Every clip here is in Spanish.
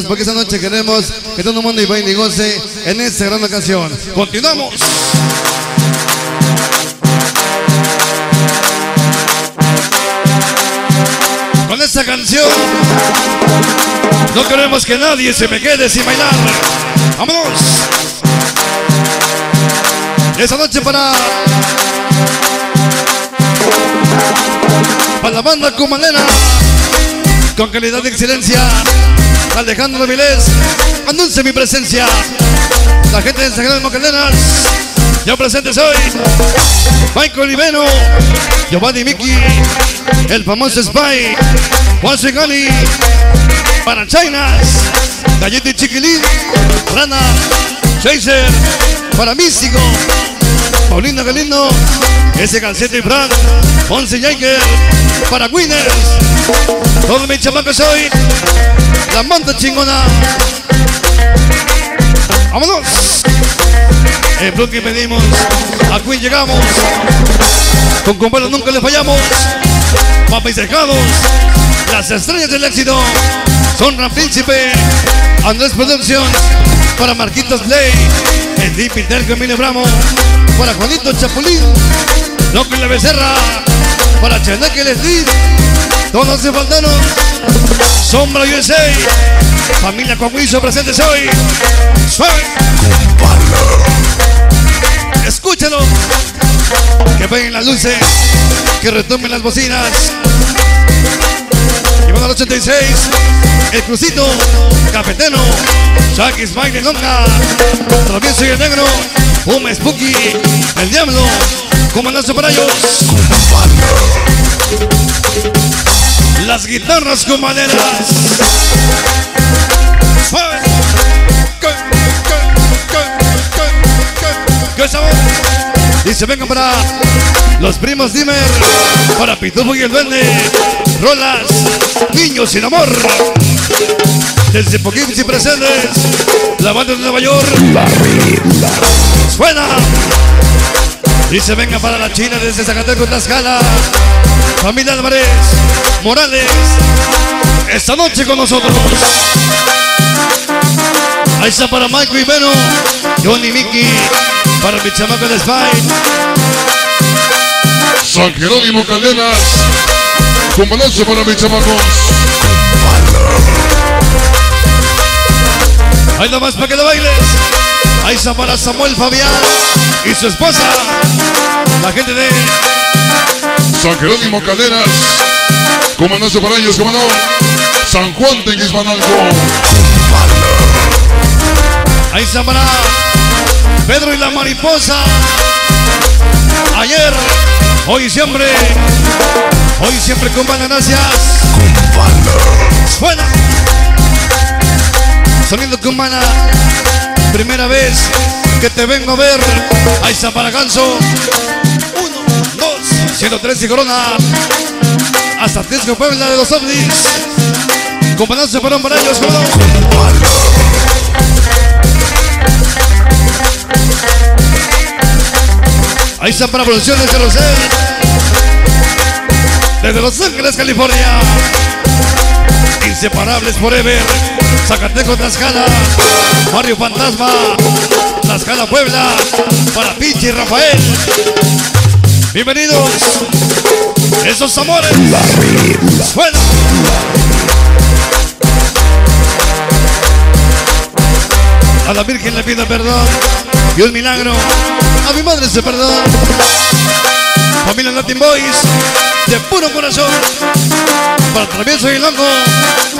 porque esta noche queremos que todo el mundo y goce en esta gran ocasión. Continuamos. Con esta canción no queremos que nadie se me quede sin bailar. ¡Vámonos! Esta noche para para la banda cumanera con calidad de excelencia Alejandro Vilés anuncia mi presencia. La gente de San Jerónimo Cárdenas yo presente soy Michael Olivero Giovanni Miki el famoso Spy Juan Segali para Chinas Galleta y Chiquilín Rana Chaser para Místico Paulina Galindo ese Calcete y Frank Ponce Yaker para Winners. Todos mis chamacos hoy la manta chingona. Vámonos. En Brooklyn pedimos a Queen llegamos. Con compañeros nunca le fallamos. Papis cercados las estrellas del éxito son Ram Príncipe Andrés Productions para Marquitos Play el Deep Inter Camilo Bramo para Juanito Chapulín Loco y la Becerra para Cheneque Leslie todos se faltaron Sombra USA familia Coahuizo presentes hoy. Suave. Escúchalo. Que peguen las luces. Que retomen las bocinas. Llevando al 86 el crucito cafetero Jackie Smiley Longa Travieso y el negro Puma Spooky el diablo comandazo para ellos las guitarras con maderas Suave. ¿Qué? ¿Qué? ¿Qué? ¿Qué? ¿Qué sabor? Y se vengan para los primos Dimmer, para Pitufo y el Duende, Rolas, Niños sin Amor. Desde Poughkeepsie presentes, la banda de Nueva York. Suena. Se venga para la China desde Zacatecas, Tlaxcala. Familia Álvarez, Morales, esta noche con nosotros. Ahí está para Michael y Beno, Johnny Mickey, para mi chamaco de Spy. San Jerónimo Cadenas. Con balance para mis chamacos. Ahí nomás para que lo bailes. Ahí está para Samuel Fabián y su esposa. La gente de San Jerónimo Cadenas. Comandazo para ellos. San Juan de Guismanalco. Ahí está para Pedro y la mariposa. Ayer, hoy y siempre. Hoy y siempre con banda, gracias. Suena. Sonido cumana. Primera vez que te vengo a ver. Ahí está para Ganso. Uno, dos, 113 Corona. Hasta Tesco Puebla de los ovnis. Compañeros para para ellos. Ahí está para Producciones de Rosel. Desde Los Ángeles, California. Inseparables Forever. Zacatecos, Tlaxcala. Barrio Fantasma. Tlaxcala, Puebla. Para Pichi y Rafael. Bienvenidos. Esos amores. Suena. A la Virgen le pido perdón y un milagro. A mi madre se perdón. Familia Latin Boys, de puro corazón. Travieso y Longo,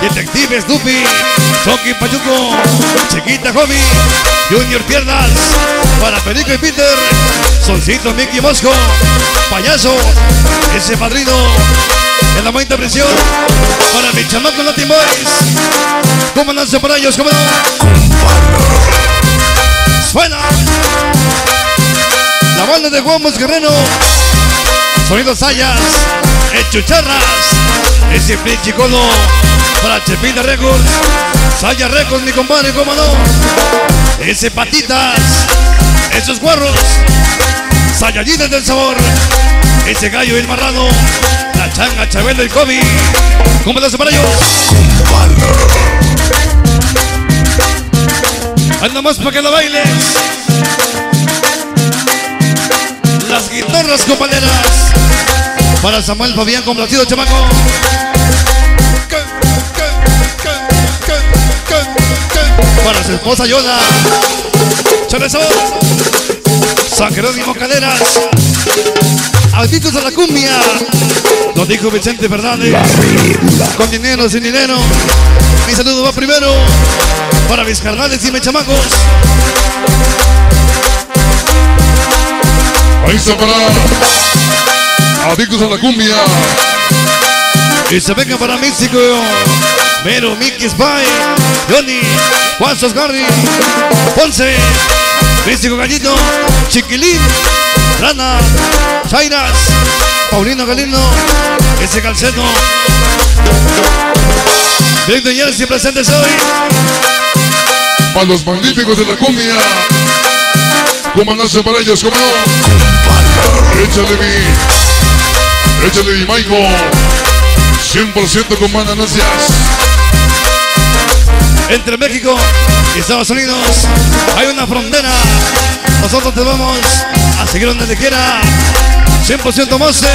Detective Snoopy, Chucky Payuco, Chiquita Hobby, Junior Piernas. Para Perico y Peter, Solcito Mickey Mosco, Payaso, ese padrino. En la muerte prisión, para mi chamaco Latin Boys. Comandancia para ellos, como no. Suena. La banda de Juan Guerrero. Sonidos Sayas. Chucharras. Ese Chicono. Para Chepina Records. Saya Records, mi compadre, cómo no. Ese Patitas. Esos guarros. Sayallines del sabor. Ese gallo y el marrano. La changa, Chabelo y Kobe. ¿Cómo te hace para ellos? Anda más para que la bailes. Las guitarras compañeras. Para Samuel Fabián complacido, chamaco. Para su esposa Yola. Chorezo. San Jerónimo Caderas. Altitos a la cumbia. Lo dijo Vicente Fernández. Con dinero, sin dinero. Mi saludo va primero. Para mis y mis chamacos. Ahí está para Adictos a la cumbia. Y se venga para México. Mero, Mickey Spy, Johnny, Juan Sosgarri, Ponce, Místico Gallito, Chiquilín, Rana, Chairas, Paulino Galindo, ese calceto. Víctor Jersey presentes hoy. Para los magníficos de la cumbia. Comandancia para ellos, como no. Échale mi. Échale mi Michael. 100% con ganancias. Entre México y Estados Unidos hay una frontera. Nosotros te vamos a seguir donde te quiera. 100% Monster.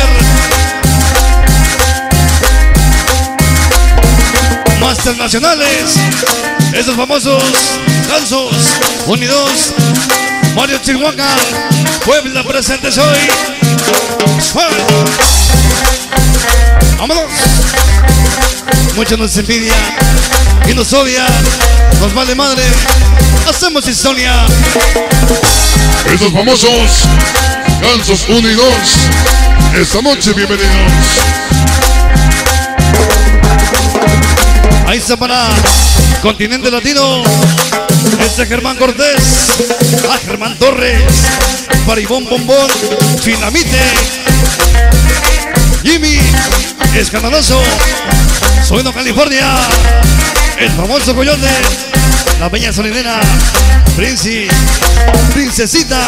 Master Nacionales. Esos famosos gansos unidos. Mario Chihuahua. Puebla presentes hoy. Suave. Mucho nos envidia y nos odia, nos vale madre, hacemos historia. Esos famosos gansos 1 y 2. Esta noche, bienvenidos. Ahí está para Continente Latino. Este es Germán Cortés. A Germán Torres. Para Ivón Bombón. Finamite. Jimmy. Escandaloso. Sueno California. El famoso Coyote. La Peña Solidera. Princi. Princesita.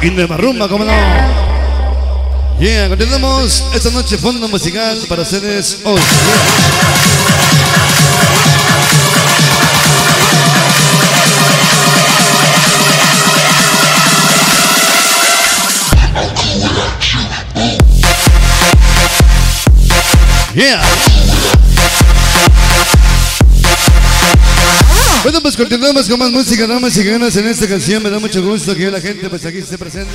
Y de Marrumba, como no. Yeah, continuamos esta noche fondo musical para ustedes hoy. Bueno, pues continuamos con más música, damas y ganas en esta canción. Me da mucho gusto que la gente pues aquí esté presente.